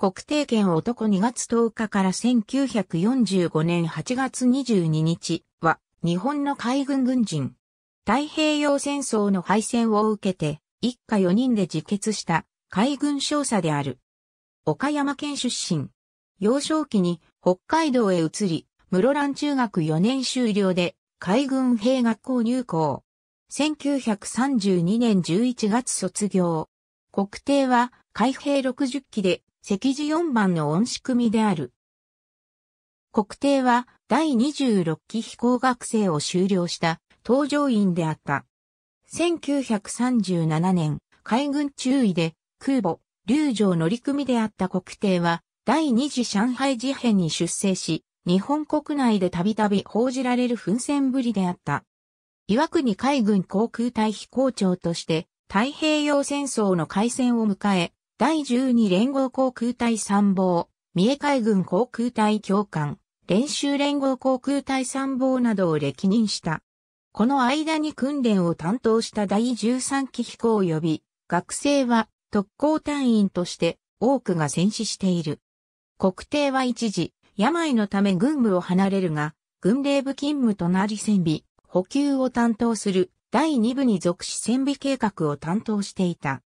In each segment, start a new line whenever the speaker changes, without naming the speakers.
国定権男2月10日から1945年8月22日は日本の海軍軍人。太平洋戦争の敗戦を受けて一家4人で自決した海軍少佐である。岡山県出身。幼少期に北海道へ移り、室蘭中学4年修了で海軍兵学校入校。1932年11月卒業。国定は海兵60機で赤字4番の音仕組みである。国定は第26期飛行学生を修了した搭乗員であった。1937年、海軍中尉で空母、竜城乗組であった国定は第二次上海事変に出征し、日本国内でたびたび報じられる奮戦ぶりであった。岩国海軍航空隊飛行長として太平洋戦争の開戦を迎え、第12連合航空隊参謀、三重海軍航空隊教官、練習連合航空隊参謀などを歴任した。この間に訓練を担当した第13期飛行及び、学生は特攻隊員として多くが戦死している。国定は一時、病のため軍部を離れるが、軍令部勤務となり戦備、補給を担当する第2部に属し戦備計画を担当していた。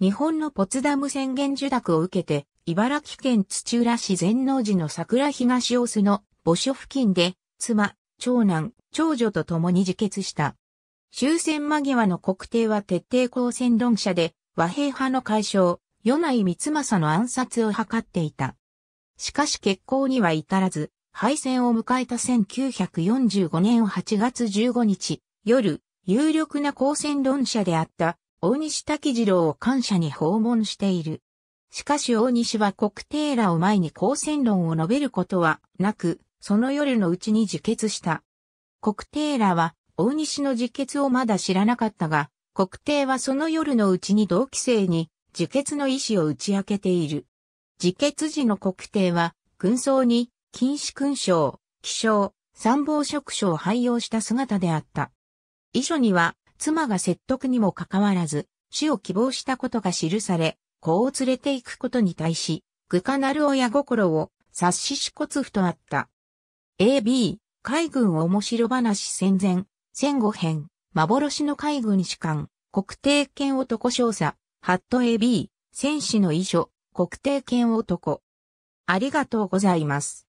日本のポツダム宣言受諾を受けて、茨城県土浦市全能寺の桜東大須の墓所付近で、妻、長男、長女と共に自決した。終戦間際の国定は徹底抗戦論者で、和平派の解消、与内光政の暗殺を図っていた。しかし結婚には至らず、敗戦を迎えた1945年8月15日、夜、有力な抗戦論者であった大西滝次郎を感謝に訪問している。しかし大西は国定らを前に公戦論を述べることはなく、その夜のうちに自決した。国定らは大西の自決をまだ知らなかったが、国定はその夜のうちに同期生に自決の意思を打ち明けている。自決時の国定は、軍装に禁止勲章、気象、参謀職書を廃用した姿であった。遺書には、妻が説得にもかかわらず、死を希望したことが記され、子を連れて行くことに対し、愚かなる親心を察しし骨符とあった。AB、海軍面白話戦前、戦後編、幻の海軍士官、国定権男少佐、ハット AB、戦士の遺書、国定権男。ありがとうございます。